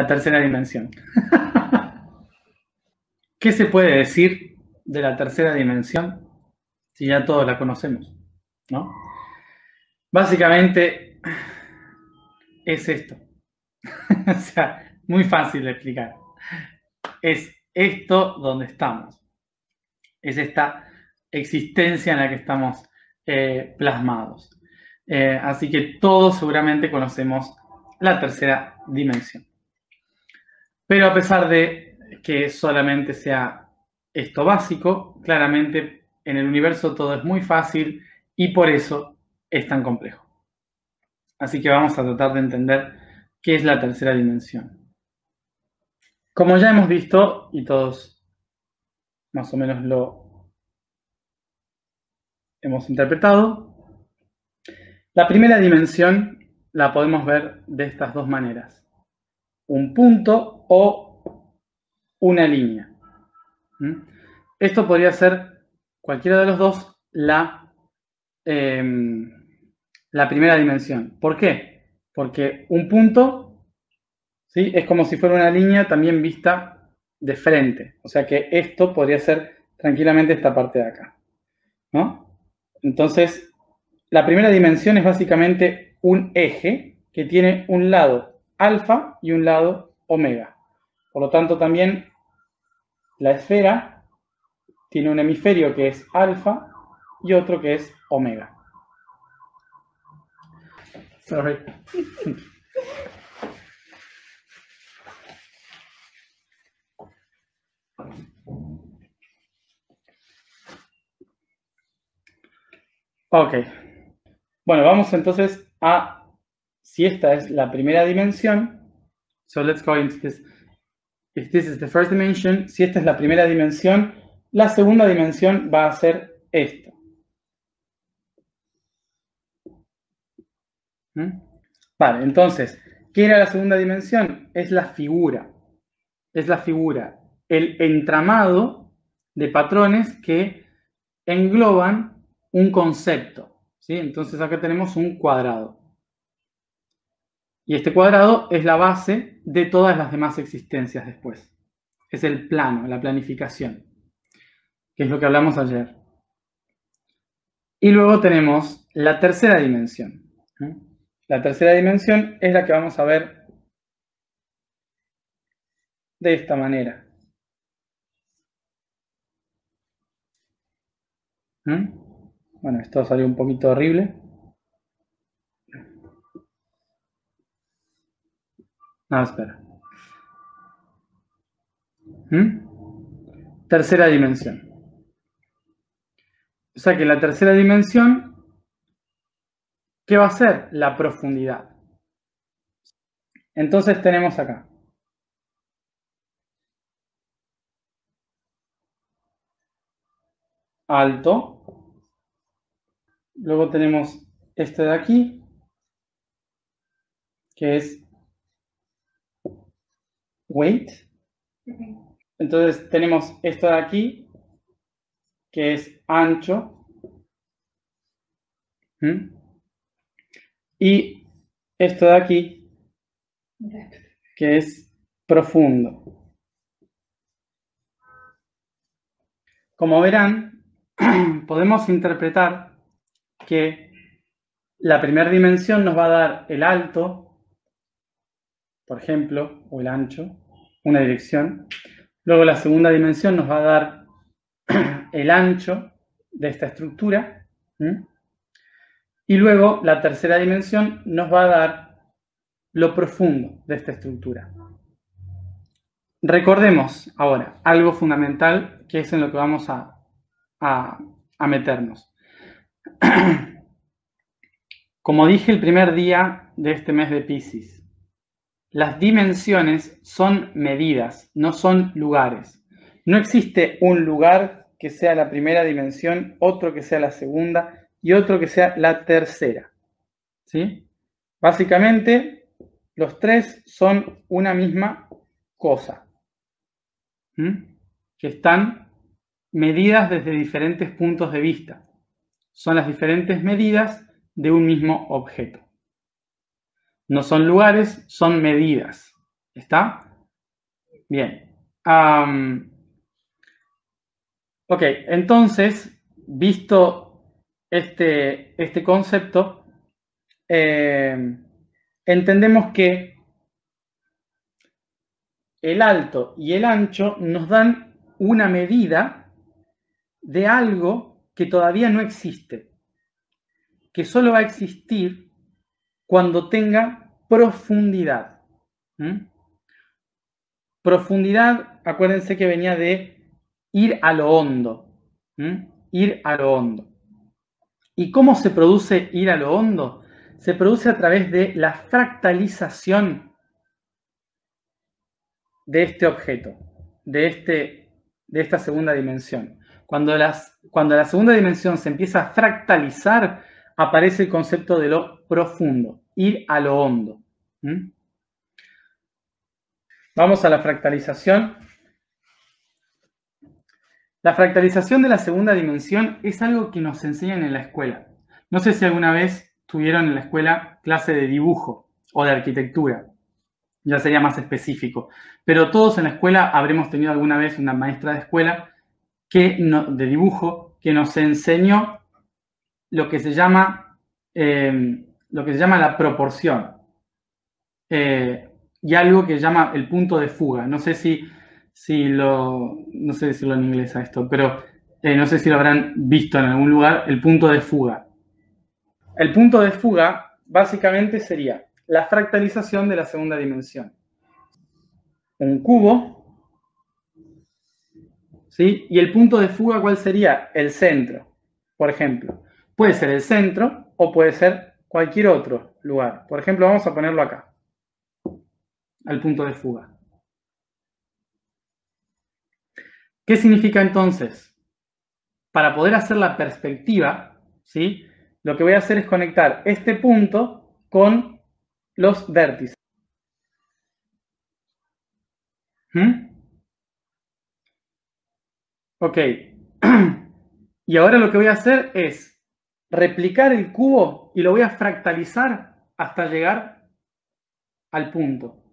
la tercera dimensión. ¿Qué se puede decir de la tercera dimensión si ya todos la conocemos? ¿no? Básicamente es esto. o sea, muy fácil de explicar. Es esto donde estamos. Es esta existencia en la que estamos eh, plasmados. Eh, así que todos seguramente conocemos la tercera dimensión. Pero a pesar de que solamente sea esto básico, claramente en el universo todo es muy fácil y por eso es tan complejo. Así que vamos a tratar de entender qué es la tercera dimensión. Como ya hemos visto, y todos más o menos lo hemos interpretado, la primera dimensión la podemos ver de estas dos maneras. Un punto o una línea. ¿Mm? Esto podría ser cualquiera de los dos la, em, la primera dimensión. ¿Por qué? Porque un punto ¿sí? es como si fuera una línea también vista de frente. O sea que esto podría ser tranquilamente esta parte de acá. ¿no? Entonces, la primera dimensión es básicamente un eje que tiene un lado alfa y un lado omega. Por lo tanto, también la esfera tiene un hemisferio que es alfa y otro que es omega. Sorry. Ok. Bueno, vamos entonces a si esta es la primera dimensión. Si esta es la primera dimensión, la segunda dimensión va a ser esto. ¿Mm? Vale, entonces, ¿qué era la segunda dimensión? Es la figura. Es la figura. El entramado de patrones que engloban un concepto. Entonces acá tenemos un cuadrado. Y este cuadrado es la base de todas las demás existencias después. Es el plano, la planificación, que es lo que hablamos ayer. Y luego tenemos la tercera dimensión. La tercera dimensión es la que vamos a ver de esta manera. Bueno, esto salió un poquito horrible. No, espera. ¿Mm? Tercera dimensión. O sea que la tercera dimensión, ¿qué va a ser? La profundidad. Entonces tenemos acá. Alto, Luego tenemos este de aquí, que es weight. Entonces tenemos esto de aquí, que es ancho. ¿Mm? Y esto de aquí, que es profundo. Como verán, podemos interpretar que la primera dimensión nos va a dar el alto, por ejemplo, o el ancho, una dirección. Luego la segunda dimensión nos va a dar el ancho de esta estructura. Y luego la tercera dimensión nos va a dar lo profundo de esta estructura. Recordemos ahora algo fundamental que es en lo que vamos a, a meternos. Como dije el primer día de este mes de Pisces, las dimensiones son medidas, no son lugares. No existe un lugar que sea la primera dimensión, otro que sea la segunda y otro que sea la tercera. ¿Sí? Básicamente, los tres son una misma cosa, que están medidas desde diferentes puntos de vista son las diferentes medidas de un mismo objeto. No son lugares, son medidas. ¿Está? Bien. ok, entonces, visto este, este concepto, eh, entendemos que el alto y el ancho nos dan una medida de algo que todavía no existe, que solo va a existir cuando tenga profundidad. Profundidad, acuérdense que venía de ir a lo hondo, ir a lo hondo. ¿Y cómo se produce ir a lo hondo? Se produce a través de la fractalización de este objeto, de, este, de esta segunda dimensión. Cuando, las, cuando la segunda dimensión se empieza a fractalizar, aparece el concepto de lo profundo, ir a lo hondo. Vamos a la fractalización. La fractalización de la segunda dimensión es algo que nos enseñan en la escuela. No sé si alguna vez tuvieron en la escuela clase de dibujo o de arquitectura ya sería más específico. Pero todos en la escuela habremos tenido alguna vez una maestra de escuela que de dibujo que nos enseñó lo que se llama, eh, lo que se llama la proporción eh, y algo que se llama el punto de fuga. No sé si, si lo, no sé decirlo en inglés a esto, pero eh, no sé si lo habrán visto en algún lugar, el punto de fuga. El punto de fuga básicamente sería la fractalización de la segunda dimensión. Un cubo, ¿sí? Y el punto de fuga, ¿cuál sería? El centro, por ejemplo. Puede ser el centro o puede ser cualquier otro lugar. Por ejemplo, vamos a ponerlo acá, al punto de fuga. ¿Qué significa entonces? Para poder hacer la perspectiva, ¿sí? Lo que voy a hacer es conectar este punto con los vértices. ¿Mm? Ok. y ahora lo que voy a hacer es replicar el cubo y lo voy a fractalizar hasta llegar al punto.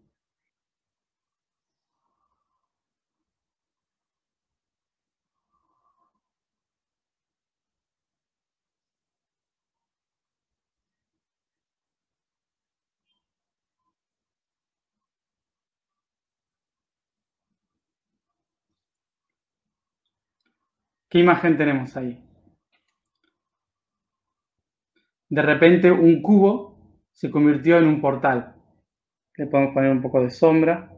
¿Qué imagen tenemos ahí? De repente un cubo se convirtió en un portal. Le podemos poner un poco de sombra.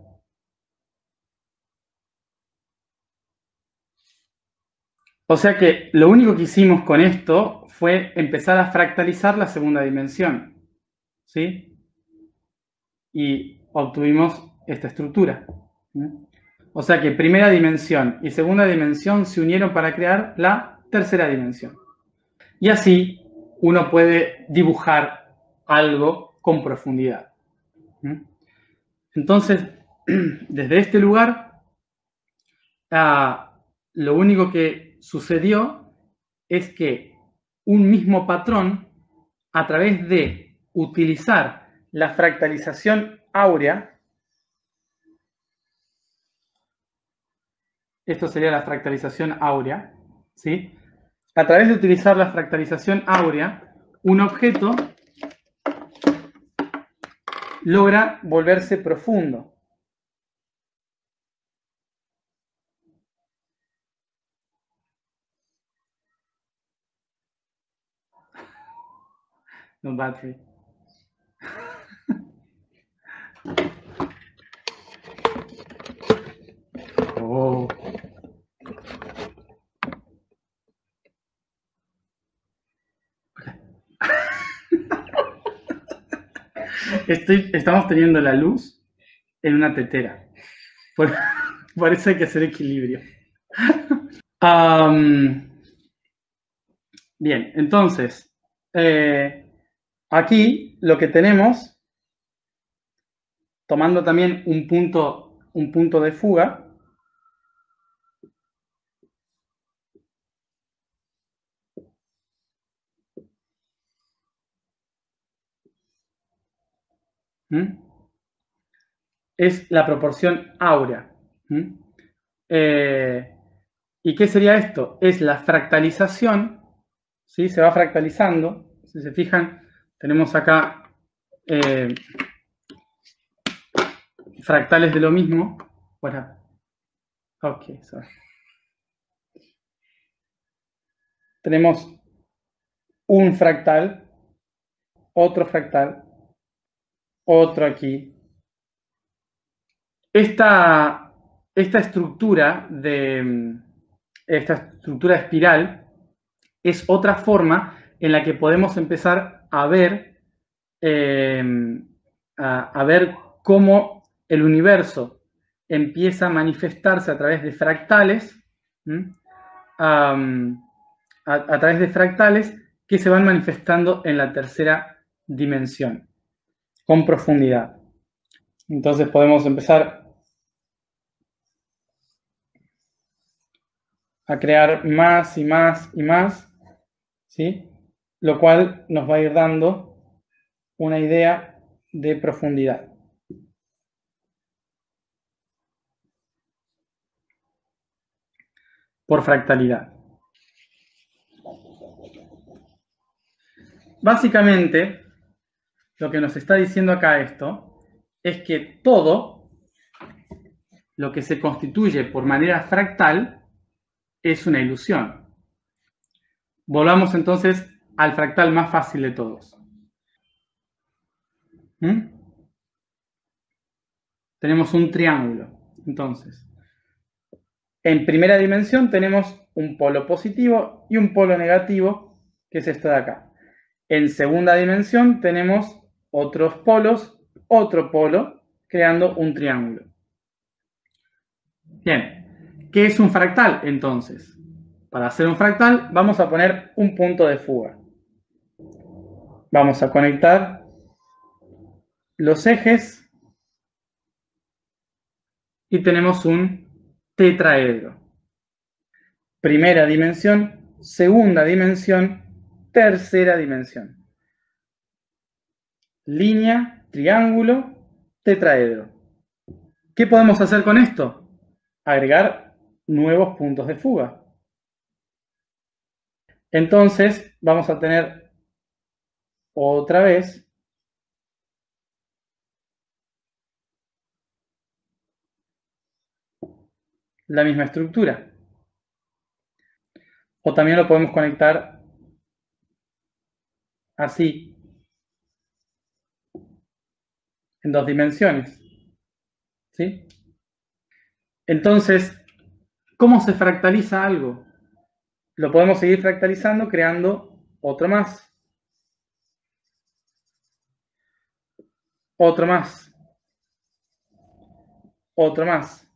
O sea que lo único que hicimos con esto fue empezar a fractalizar la segunda dimensión. ¿Sí? Y obtuvimos esta estructura. O sea que primera dimensión y segunda dimensión se unieron para crear la tercera dimensión. Y así uno puede dibujar algo con profundidad. Entonces, desde este lugar, ah, lo único que sucedió es que un mismo patrón, a través de utilizar la fractalización áurea, Esto sería la fractalización áurea. ¿sí? A través de utilizar la fractalización áurea, un objeto logra volverse profundo. No battery. oh. Estamos teniendo la luz en una tetera. Por, eso hay que hacer equilibrio. bien, entonces, eh, aquí lo que tenemos, tomando también un punto, un punto de fuga, ¿Mm? es la proporción áurea. Eh, ¿Y qué sería esto? Es la fractalización, ¿sí? Se va fractalizando. Si se fijan, tenemos acá eh, fractales de lo mismo. Bueno, ok, Tenemos un fractal, otro fractal, otro aquí. Esta, esta estructura de esta estructura espiral es otra forma en la que podemos empezar a ver, em, a, ver cómo el universo empieza a manifestarse a través de fractales, a través de fractales que se van manifestando en la tercera dimensión, con profundidad. Entonces podemos empezar a crear más y más y más, ¿sí? Lo cual nos va a ir dando una idea de profundidad. Por fractalidad. Básicamente, lo que nos está diciendo acá esto es que todo lo que se constituye por manera fractal es una ilusión. Volvamos entonces al fractal más fácil de todos. ¿Mm? Tenemos un triángulo. Entonces, en primera dimensión tenemos un polo positivo y un polo negativo, que es esto de acá. En segunda dimensión tenemos otros polos, otro polo, creando un triángulo. Bien, ¿Qué es un fractal entonces? Para hacer un fractal vamos a poner un punto de fuga. Vamos a conectar los ejes y tenemos un tetraedro. Primera dimensión, segunda dimensión, tercera dimensión. Línea, triángulo, tetraedro. ¿Qué podemos hacer con esto? Agregar nuevos puntos de fuga. Entonces vamos a tener otra vez la misma estructura. O también lo podemos conectar así, en dos dimensiones. ¿Sí? Entonces, ¿Cómo se fractaliza algo? Lo podemos seguir fractalizando creando otro más. Otro más. Otro más.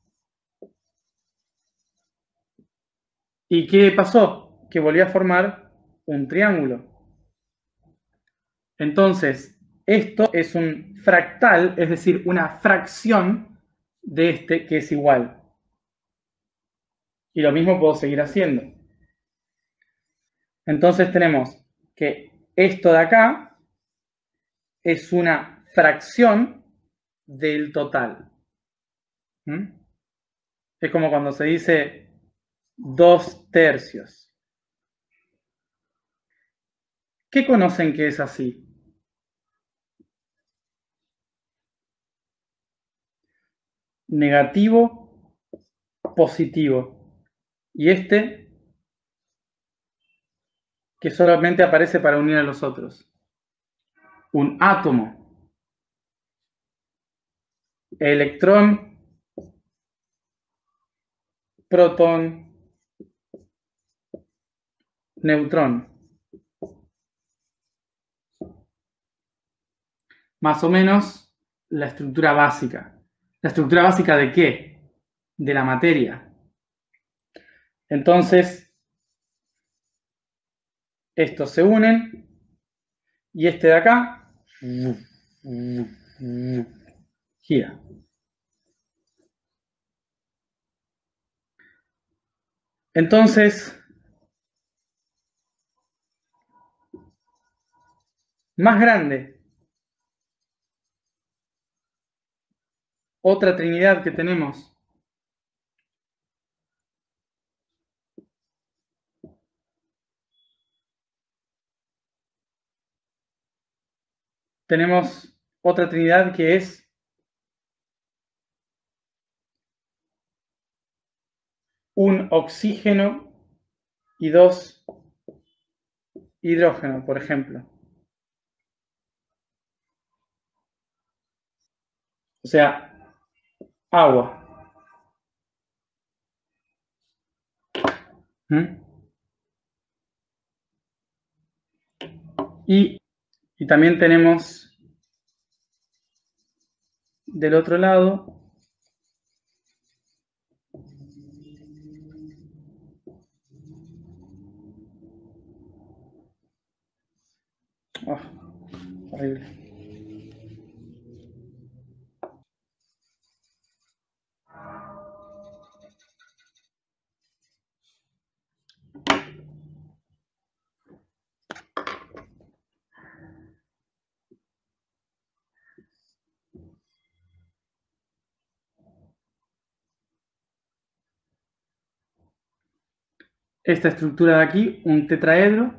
¿Y qué pasó? Que volvió a formar un triángulo. Entonces, esto es un fractal, es decir, una fracción de este que es igual. Y lo mismo puedo seguir haciendo. Entonces tenemos que esto de acá es una fracción del total. ¿Mm? Es como cuando se dice dos tercios. ¿Qué conocen que es así? Negativo, positivo. Y este, que solamente aparece para unir a los otros. Un átomo. Electrón, protón, neutrón. Más o menos la estructura básica. ¿La estructura básica de qué? De la materia. Entonces, estos se unen y este de acá gira. Entonces, más grande otra trinidad que tenemos tenemos otra trinidad que es un oxígeno y dos hidrógeno, por ejemplo. O sea, agua. ¿Mm? Y y también tenemos del otro lado horrible. Esta estructura de aquí, un tetraedro,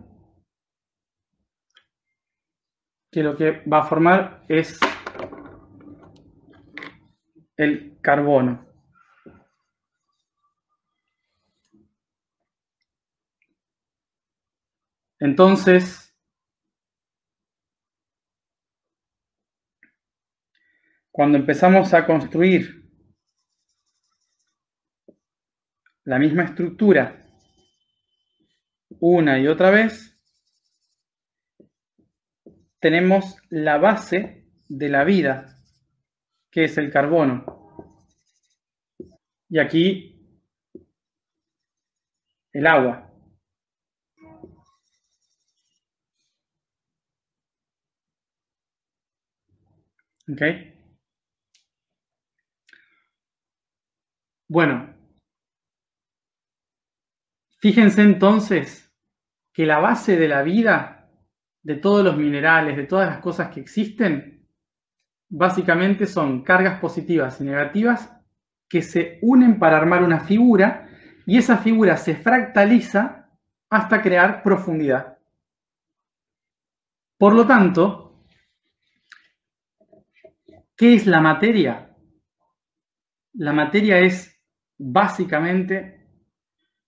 que lo que va a formar es el carbono. Entonces, cuando empezamos a construir la misma estructura una y otra vez, tenemos la base de la vida, que es el carbono. Y aquí el agua. ¿Ok? Bueno, fíjense entonces que la base de la vida, de todos los minerales, de todas las cosas que existen, básicamente son cargas positivas y negativas que se unen para armar una figura y esa figura se fractaliza hasta crear profundidad. Por lo tanto, ¿qué es la materia? La materia es básicamente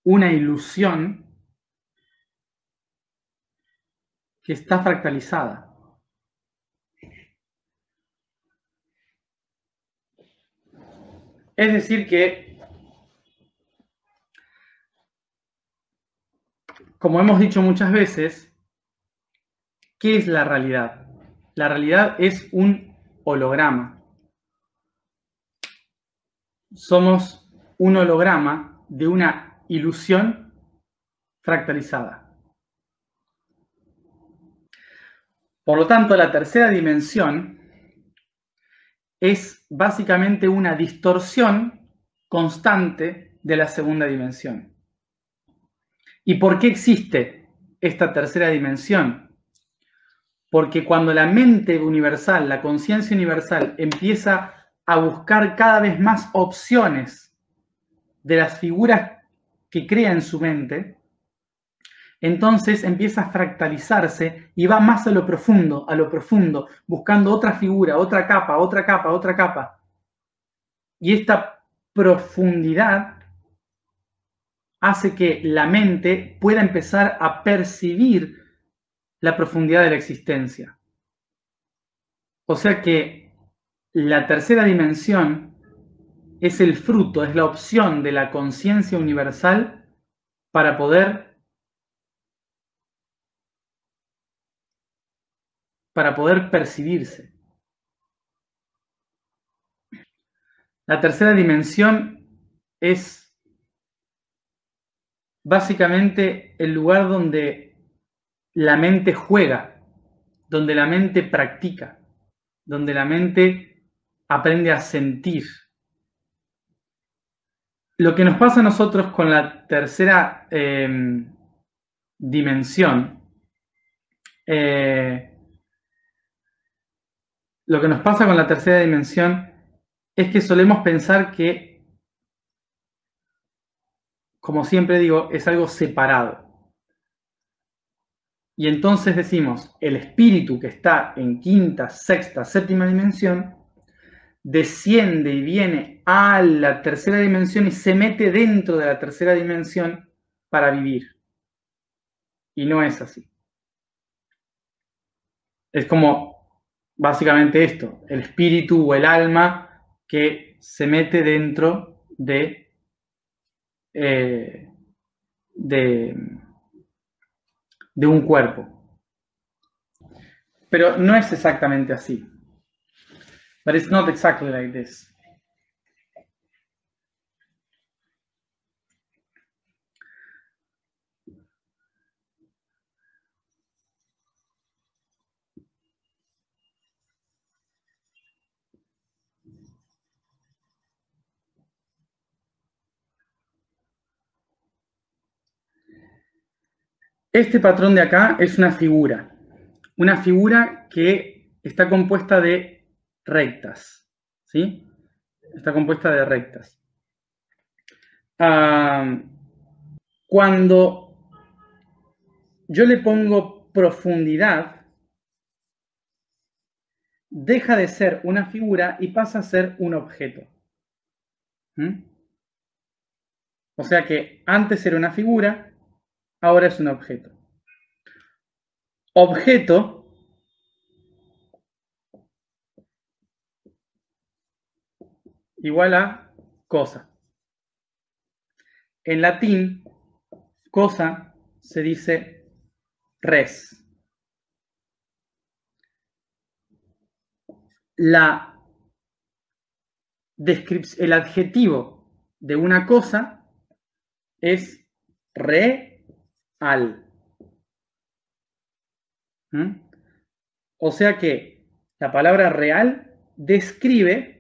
una ilusión que está fractalizada. Es decir que, como hemos dicho muchas veces, ¿qué es la realidad? La realidad es un holograma. Somos un holograma de una ilusión fractalizada. Por lo tanto, la tercera dimensión es básicamente una distorsión constante de la segunda dimensión. ¿Y por qué existe esta tercera dimensión? Porque cuando la mente universal, la conciencia universal empieza a buscar cada vez más opciones de las figuras que crea en su mente, entonces empieza a fractalizarse y va más a lo profundo, a lo profundo, buscando otra figura, otra capa, otra capa, otra capa. Y esta profundidad hace que la mente pueda empezar a percibir la profundidad de la existencia. O sea que la tercera dimensión es el fruto, es la opción de la conciencia universal para poder para poder percibirse. La tercera dimensión es básicamente el lugar donde la mente juega, donde la mente practica, donde la mente aprende a sentir. Lo que nos pasa a nosotros con la tercera eh, dimensión eh, lo que nos pasa con la tercera dimensión es que solemos pensar que, como siempre digo, es algo separado. Y entonces decimos, el espíritu que está en quinta, sexta, séptima dimensión, desciende y viene a la tercera dimensión y se mete dentro de la tercera dimensión para vivir. Y no es así. Es como básicamente esto, el espíritu o el alma que se mete dentro de, eh, de, un cuerpo. Pero no es exactamente así. But it's not exactly like this. Este patrón de acá es una figura, una figura que está compuesta de rectas, ¿sí? Está compuesta de rectas. cuando yo le pongo profundidad, deja de ser una figura y pasa a ser un objeto. ¿Mm? O sea que antes era una figura ahora es un objeto. Objeto igual a cosa. En latín, cosa se dice res. La el adjetivo de una cosa es re al. ¿Mm? O sea que la palabra real describe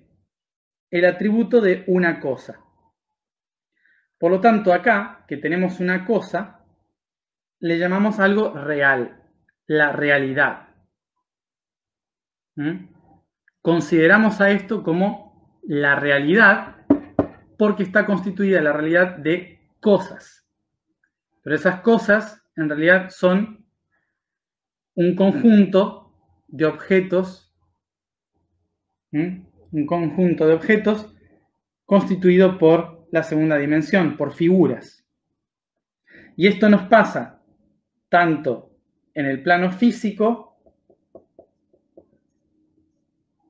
el atributo de una cosa. Por lo tanto, acá, que tenemos una cosa, le llamamos algo real, la realidad. ¿Mm? Consideramos a esto como la realidad porque está constituida la realidad de cosas. Pero esas cosas en realidad son un conjunto de objetos, un conjunto de objetos constituido por la segunda dimensión, por figuras. Y esto nos pasa tanto en el plano físico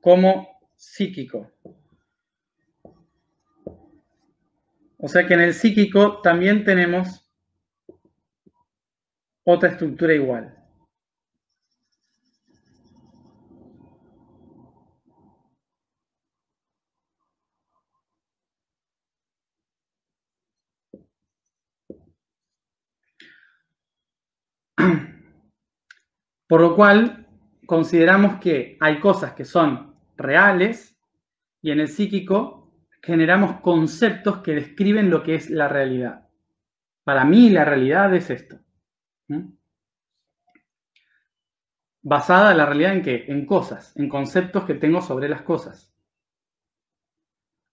como psíquico. O sea que en el psíquico también tenemos otra estructura igual. Por lo cual, consideramos que hay cosas que son reales y en el psíquico generamos conceptos que describen lo que es la realidad. Para mí la realidad es esto. Basada en la realidad en qué? En cosas, en conceptos que tengo sobre las cosas.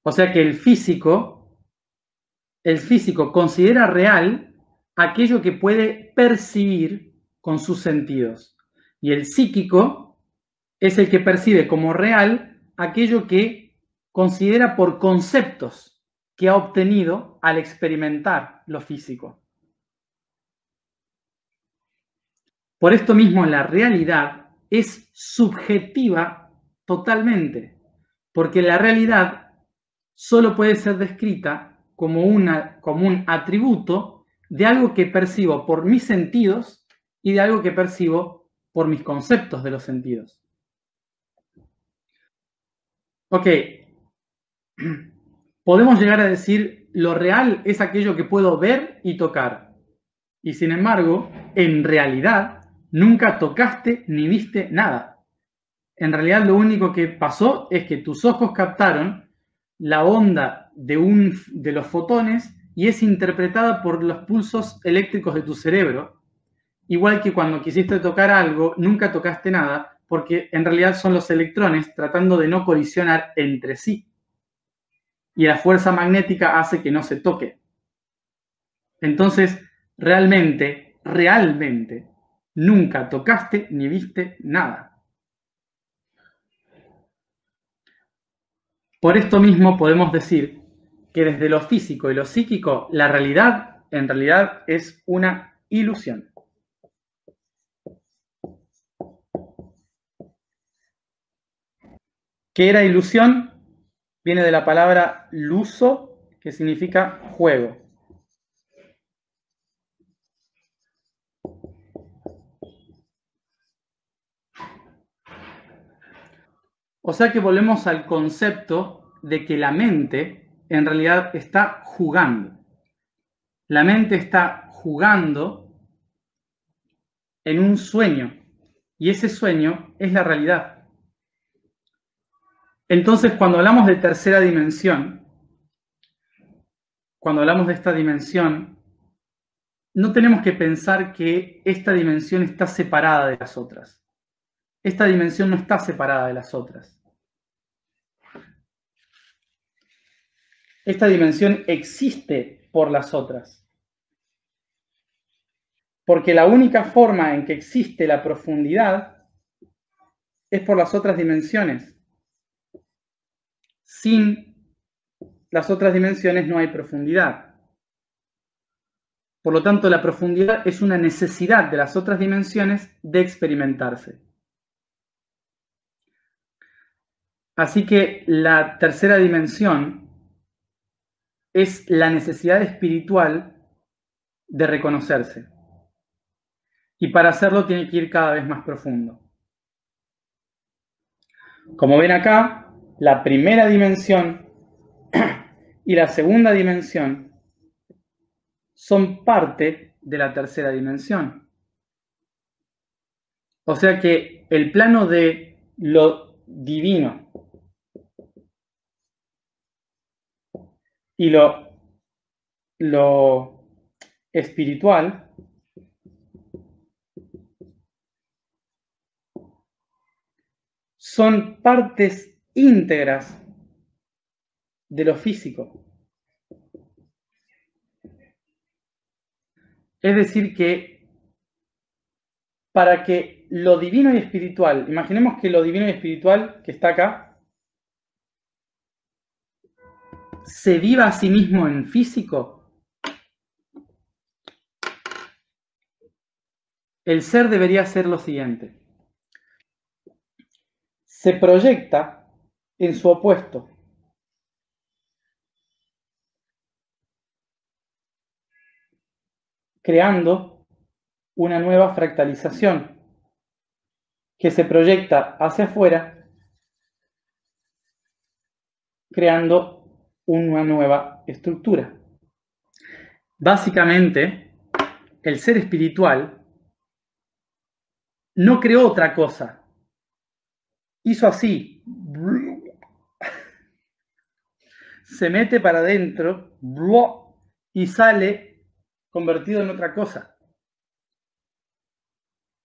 O sea que el físico, el físico considera real aquello que puede percibir con sus sentidos. Y el psíquico es el que percibe como real aquello que considera por conceptos que ha obtenido al experimentar lo físico. Por esto mismo la realidad es subjetiva totalmente, porque la realidad solo puede ser descrita como, una, como un atributo de algo que percibo por mis sentidos y de algo que percibo por mis conceptos de los sentidos. Ok, podemos llegar a decir lo real es aquello que puedo ver y tocar. Y sin embargo, en realidad, Nunca tocaste ni viste nada. En realidad lo único que pasó es que tus ojos captaron la onda de, un, de los fotones y es interpretada por los pulsos eléctricos de tu cerebro. Igual que cuando quisiste tocar algo, nunca tocaste nada, porque en realidad son los electrones tratando de no colisionar entre sí. y la fuerza magnética hace que no se toque. Entonces, realmente, realmente, nunca tocaste ni viste nada. Por esto mismo podemos decir que desde lo físico y lo psíquico, la realidad en realidad es una ilusión. ¿Qué era ilusión? Viene de la palabra luso, que significa juego. O sea que volvemos al concepto de que la mente en realidad está jugando. La mente está jugando en un sueño y ese sueño es la realidad. Entonces, cuando hablamos de tercera dimensión, cuando hablamos de esta dimensión, no tenemos que pensar que esta dimensión está separada de las otras. Esta dimensión no está separada de las otras. Esta dimensión existe por las otras. Porque la única forma en que existe la profundidad es por las otras dimensiones. Sin las otras dimensiones no hay profundidad. Por lo tanto, la profundidad es una necesidad de las otras dimensiones de experimentarse. Así que la tercera dimensión es la necesidad espiritual de reconocerse. Y para hacerlo tiene que ir cada vez más profundo. Como ven acá, la primera dimensión y la segunda dimensión son parte de la tercera dimensión. O sea que el plano de lo divino y lo, lo espiritual son partes íntegras de lo físico. Es decir, que para que lo divino y espiritual, imaginemos que lo divino y espiritual que está acá, se viva a sí mismo en físico, el ser debería ser lo siguiente. Se proyecta en su opuesto. creando una nueva fractalización que se proyecta hacia afuera, creando una nueva estructura. Básicamente, el ser espiritual no creó otra cosa. Hizo así. Se mete para adentro y sale convertido en otra cosa.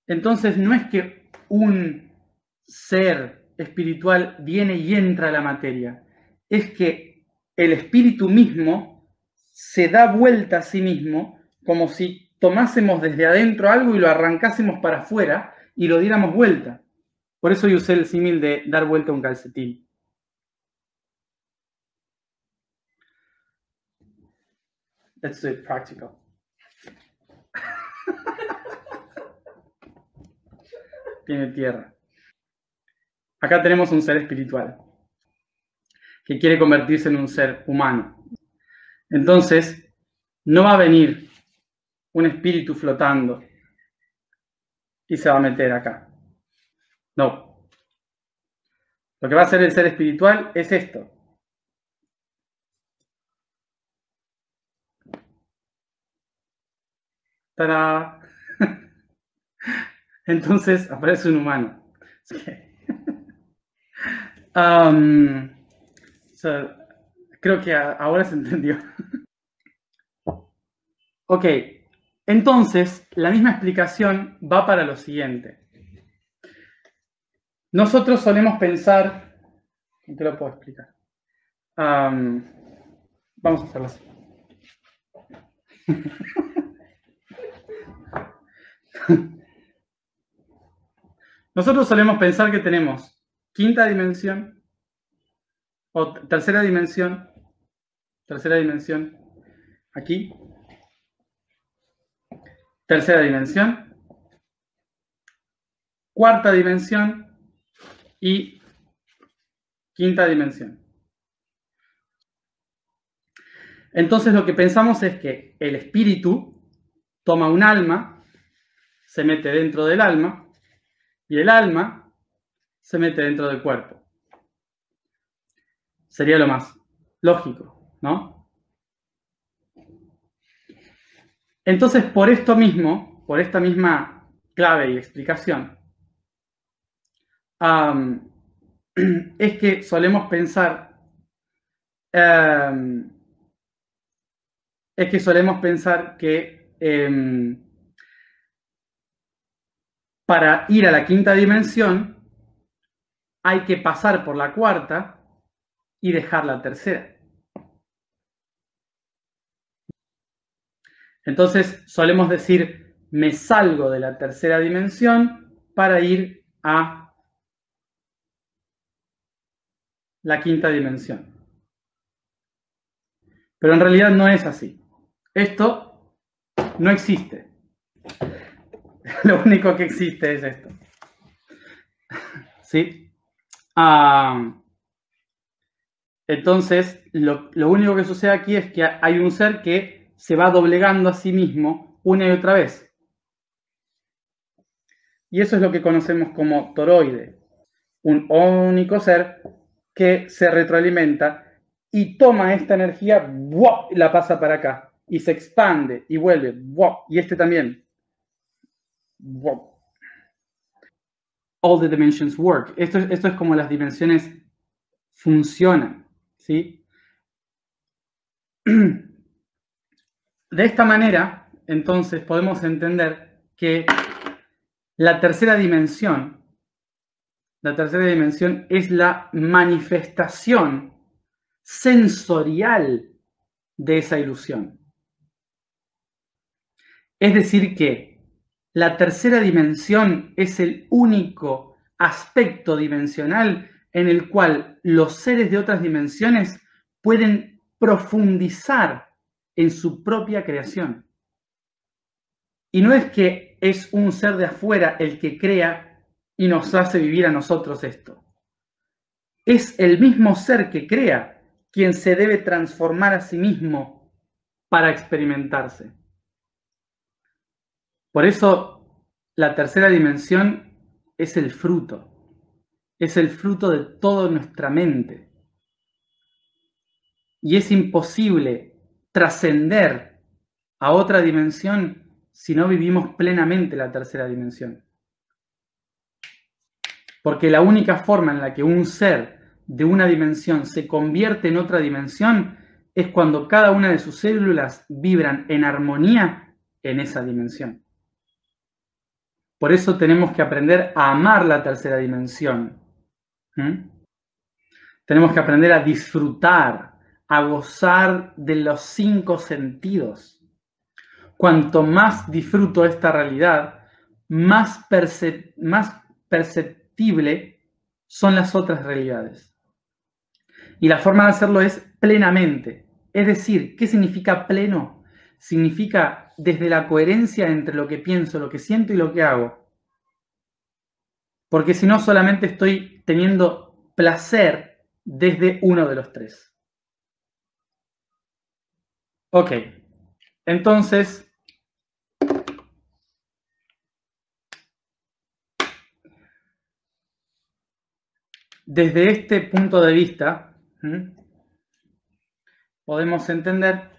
Entonces no es que un ser espiritual viene y entra a la materia, es que el espíritu mismo se da vuelta a sí mismo como si tomásemos desde adentro algo y lo arrancásemos para afuera y lo diéramos vuelta. Por eso yo usé el símil de dar vuelta a un calcetín. Do it practical. Tiene tierra. Acá tenemos un ser espiritual que quiere convertirse en un ser humano. Entonces, no va a venir un espíritu flotando y se va a meter acá. No. Lo que va a hacer el ser espiritual es esto. ¡Tará! Entonces aparece un humano. um, creo que ahora se entendió. ok, entonces la misma explicación va para lo siguiente. Nosotros solemos pensar, ¿qué lo puedo explicar? Vamos a hacerlo así. Nosotros solemos pensar que tenemos quinta dimensión tercera dimensión, tercera dimensión, aquí, tercera dimensión, cuarta dimensión. Y quinta dimensión. Entonces lo que pensamos es que el espíritu toma un alma, se mete dentro del alma, y el alma se mete dentro del cuerpo. Sería lo más lógico, ¿no? Entonces, por esto mismo, por esta misma clave y explicación, es que solemos pensar, em, es que solemos pensar que em, para ir a la quinta dimensión hay que pasar por la cuarta y dejar la tercera. Entonces solemos decir, me salgo de la tercera dimensión para ir a la quinta dimensión. Pero en realidad no es así. Esto no existe. Lo único que existe es esto. ¿Sí? Ah, entonces, lo, único que sucede aquí es que hay un ser que se va doblegando a sí mismo una y otra vez. Y eso es lo que conocemos como toroide, un único ser que se retroalimenta y toma esta energía y la pasa para acá y se expande y vuelve y este también All the dimensions work. Esto es como las dimensiones funcionan, ¿sí? De esta manera, entonces, podemos entender que la tercera dimensión, la tercera dimensión es la manifestación sensorial de esa ilusión. Es decir, que la tercera dimensión es el único aspecto dimensional en el cual los seres de otras dimensiones pueden profundizar en su propia creación. Y no es que es un ser de afuera el que crea y nos hace vivir a nosotros esto. Es el mismo ser que crea quien se debe transformar a sí mismo para experimentarse. Por eso la tercera dimensión es el fruto, es el fruto de toda nuestra mente. Y es imposible trascender a otra dimensión si no vivimos plenamente la tercera dimensión. Porque la única forma en la que un ser de una dimensión se convierte en otra dimensión es cuando cada una de sus células vibran en armonía en esa dimensión. Por eso tenemos que aprender a amar la tercera dimensión. Tenemos que aprender a disfrutar, a gozar de los cinco sentidos. Cuanto más disfruto esta realidad, más, más perceptible son las otras realidades. Y la forma de hacerlo es plenamente. Es decir, ¿qué significa pleno? Significa desde la coherencia entre lo que pienso, lo que siento y lo que hago. Porque si no, solamente estoy teniendo placer desde uno de los tres. Ok, entonces... Desde este punto de vista, podemos entender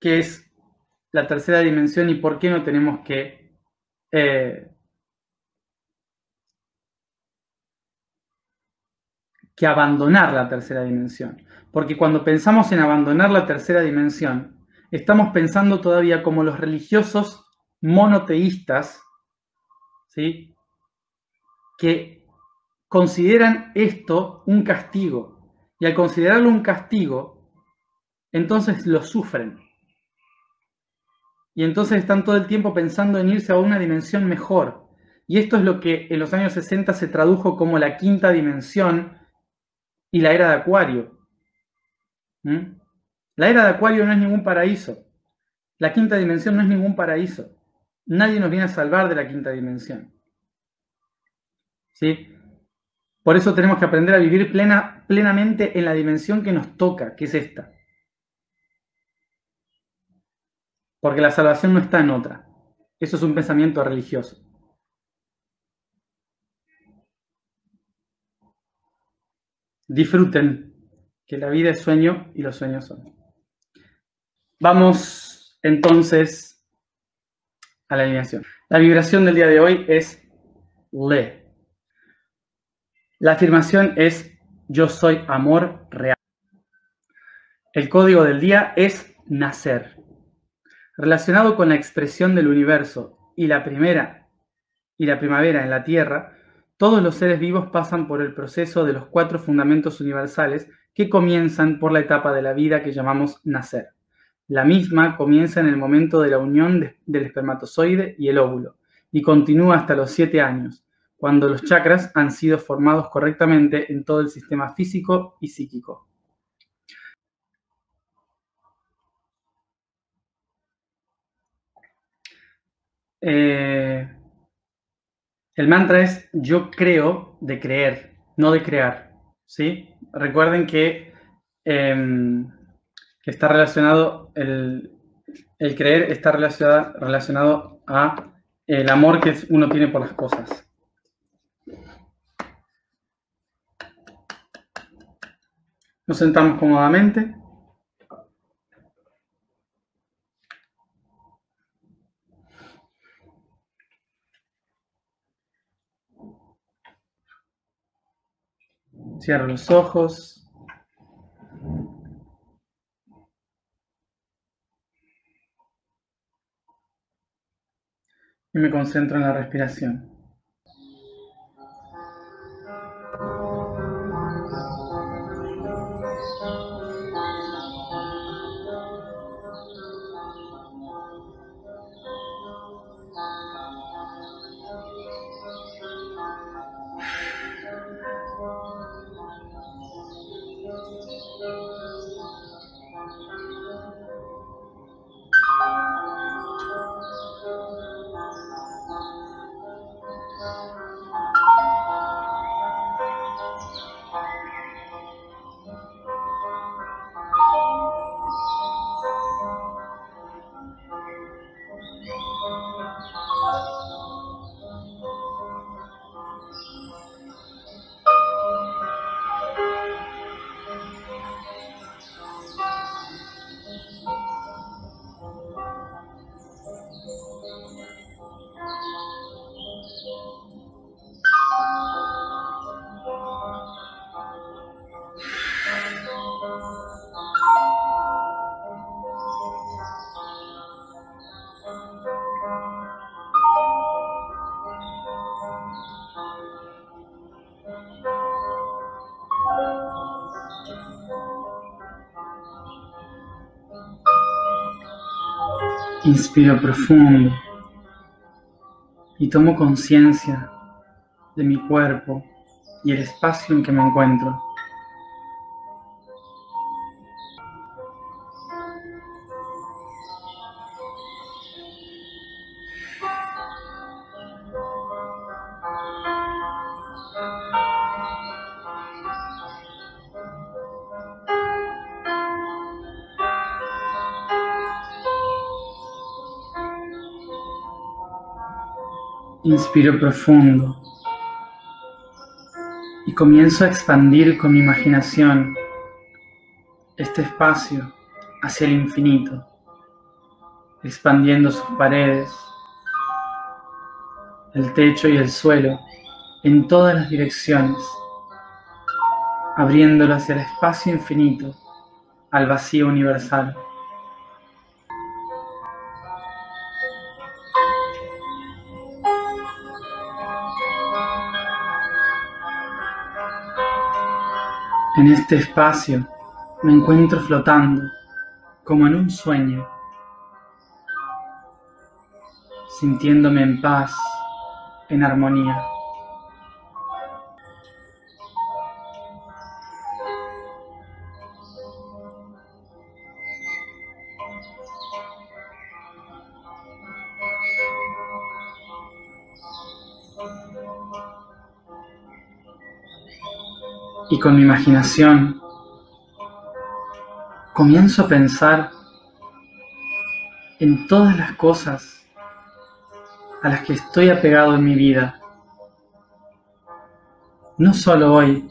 qué es la tercera dimensión y por qué no tenemos que eh, que abandonar la tercera dimensión. Porque cuando pensamos en abandonar la tercera dimensión, estamos pensando todavía como los religiosos monoteístas, ¿sí? que consideran esto un castigo. Y al considerarlo un castigo, entonces lo sufren. Y entonces están todo el tiempo pensando en irse a una dimensión mejor. Y esto es lo que en los años 60 se tradujo como la quinta dimensión y la era de Acuario. ¿Mm? La era de Acuario no es ningún paraíso. La quinta dimensión no es ningún paraíso. Nadie nos viene a salvar de la quinta dimensión. ¿Sí? Por eso tenemos que aprender a vivir plena, plenamente en la dimensión que nos toca, que es esta. Porque la salvación no está en otra. Eso es un pensamiento religioso. Disfruten que la vida es sueño y los sueños son. Vamos entonces a la alineación. La vibración del día de hoy es Le. La afirmación es yo soy amor real. El código del día es nacer. Relacionado con la expresión del universo y la primera y la primavera en la Tierra, todos los seres vivos pasan por el proceso de los cuatro fundamentos universales que comienzan por la etapa de la vida que llamamos nacer. La misma comienza en el momento de la unión del espermatozoide y el óvulo y continúa hasta los siete años, cuando los chakras han sido formados correctamente en todo el sistema físico y psíquico. Eh, el mantra es yo creo de creer, no de crear. ¿sí? Recuerden que em, está relacionado, el, creer está relacionado, relacionado a el amor que uno tiene por las cosas. Nos sentamos cómodamente. Cierro los ojos. y me concentro en la respiración. Inspiro profundo y tomo conciencia de mi cuerpo y el espacio en que me encuentro. Inspiro profundo y comienzo a expandir con mi imaginación este espacio hacia el infinito, expandiendo sus paredes, el techo y el suelo en todas las direcciones, abriéndolo hacia el espacio infinito, al vacío universal. En este espacio me encuentro flotando como en un sueño, sintiéndome en paz, en armonía. Con mi imaginación comienzo a pensar en todas las cosas a las que estoy apegado en mi vida. No solo hoy,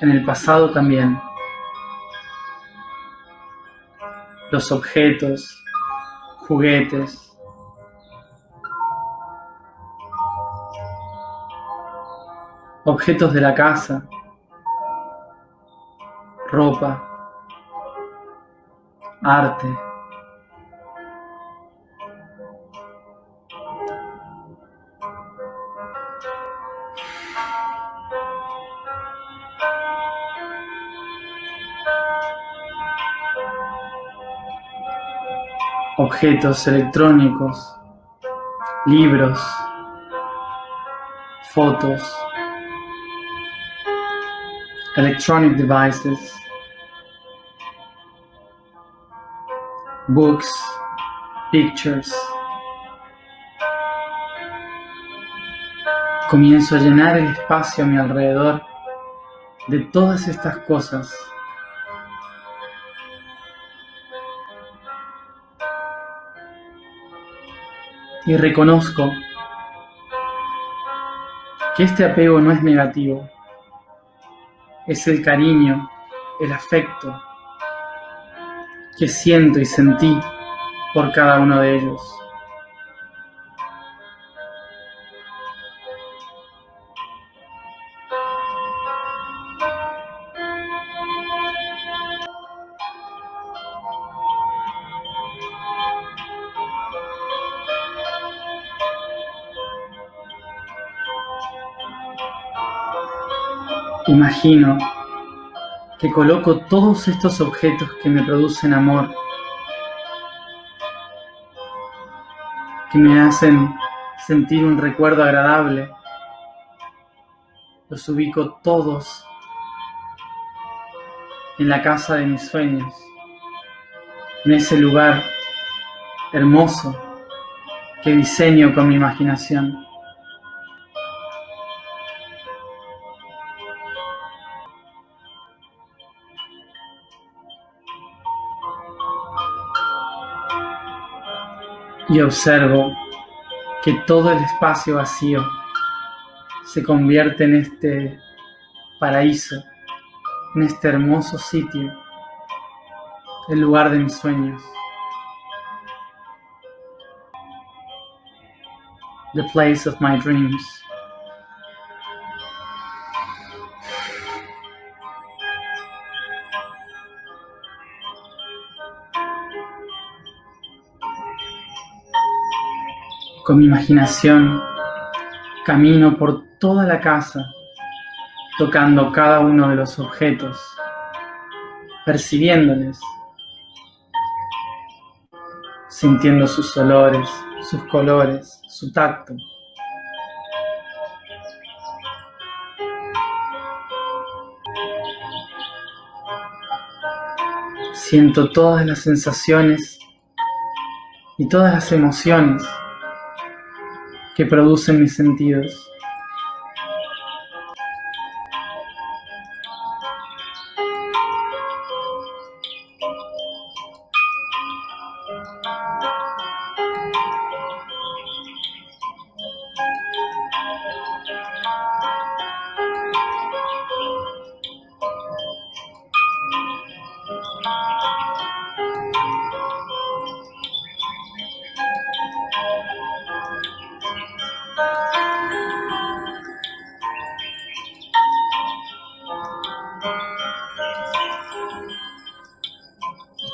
en el pasado también. Los objetos, juguetes, objetos de la casa, ropa, arte. objetos electrónicos, libros, fotos, electronic devices, books, pictures. Comienzo a llenar el espacio a mi alrededor de todas estas cosas. Y reconozco que este apego no es negativo, es el cariño, el afecto, que siento y sentí por cada uno de ellos. Imagino que coloco todos estos objetos que me producen amor, que me hacen sentir un recuerdo agradable. Los ubico todos en la casa de mis sueños, en ese lugar hermoso que diseño con mi imaginación. Y observo que todo el espacio vacío se convierte en este paraíso, en este hermoso sitio, el lugar de mis sueños. The place of my dreams. Con mi imaginación camino por toda la casa, tocando cada uno de los objetos, percibiéndoles, sintiendo sus olores, sus colores, su tacto. Siento todas las sensaciones y todas las emociones que producen mis sentidos.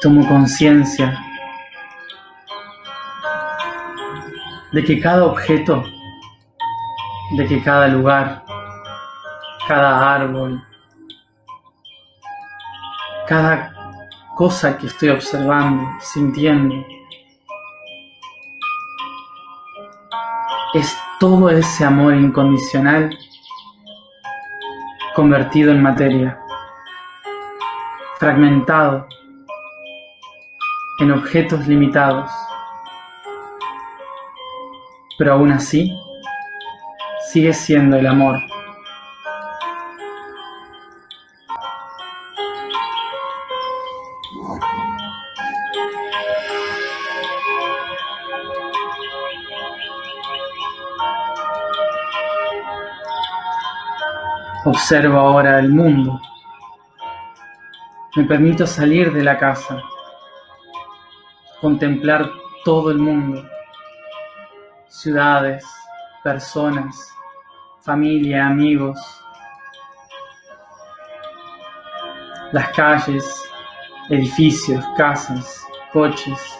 Tomo conciencia de que cada objeto, de que cada lugar, cada árbol, cada cosa que estoy observando, sintiendo, es todo ese amor incondicional convertido en materia, fragmentado en objetos limitados, pero aún así sigue siendo el amor. Observo ahora el mundo. Me permito salir de la casa, contemplar todo el mundo, ciudades, personas, familia, amigos, las calles, edificios, casas, coches,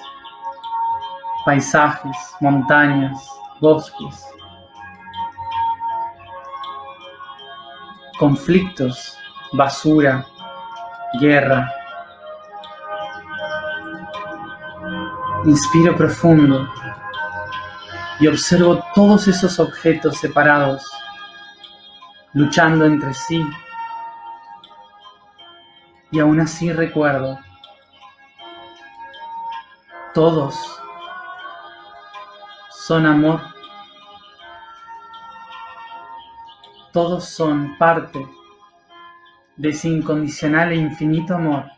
paisajes, montañas, bosques, conflictos, basura, guerra. Inspiro profundo y observo todos esos objetos separados, luchando entre sí. Y aún así recuerdo, todos son amor todos son parte de ese incondicional e infinito amor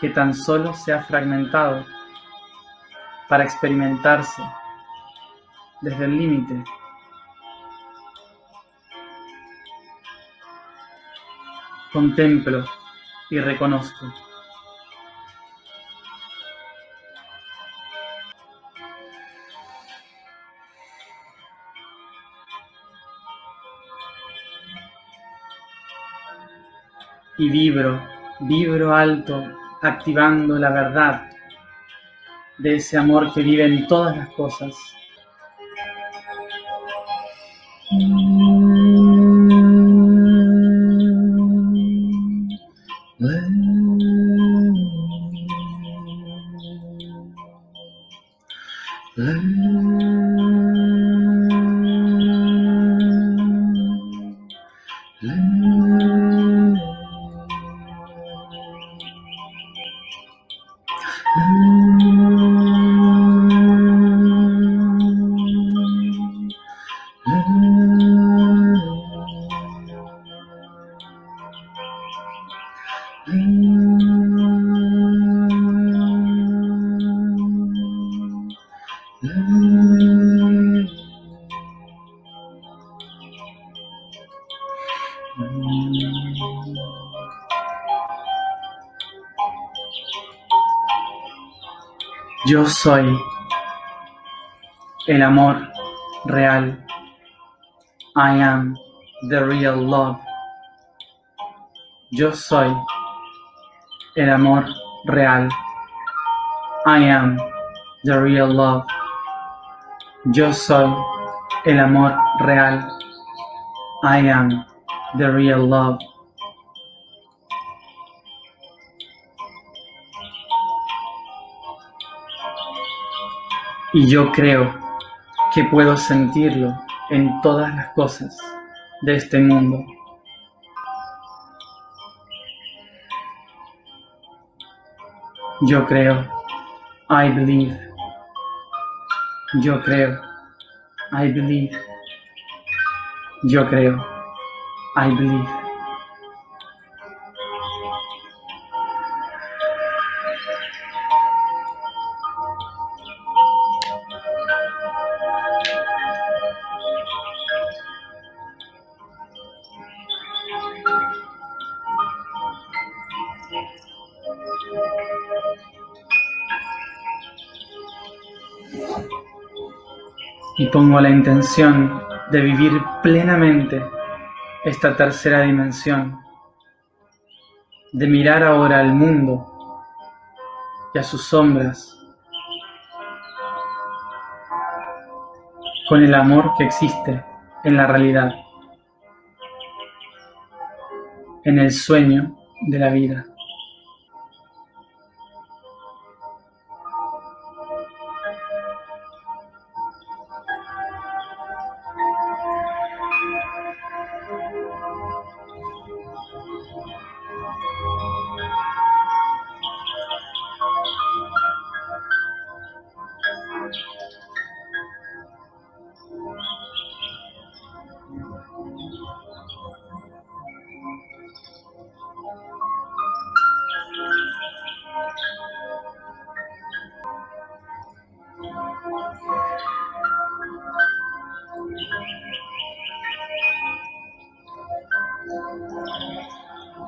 que tan solo se ha fragmentado para experimentarse desde el límite. Contemplo y reconozco. y vibro, vibro alto, activando la verdad de ese amor que vive en todas las cosas. Yo soy el amor real. I am the real love. Yo soy el amor real. I am the real love. Yo soy el amor real. I am the real love. Y yo creo que puedo sentirlo en todas las cosas de este mundo. Yo creo, I believe. Yo creo, I believe. Yo creo, I believe. Pongo la intención de vivir plenamente esta tercera dimensión, de mirar ahora al mundo y a sus sombras con el amor que existe en la realidad, en el sueño de la vida.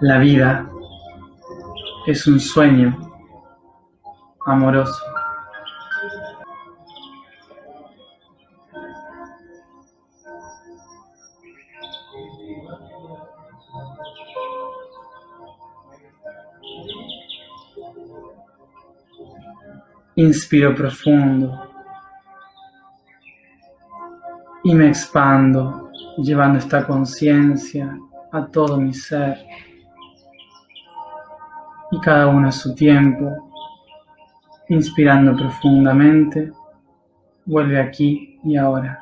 La vida es un sueño amoroso. Inspiro profundo y me expando, llevando esta conciencia a todo mi ser y cada uno a su tiempo, inspirando profundamente, vuelve aquí y ahora.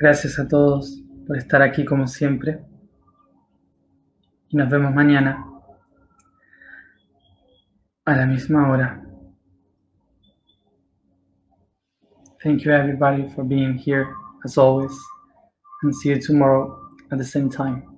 Gracias a todos por estar aquí como siempre. Y nos vemos mañana a la misma hora. Thank you everybody for being here as always and see you tomorrow at the same time.